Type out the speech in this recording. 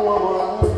слова.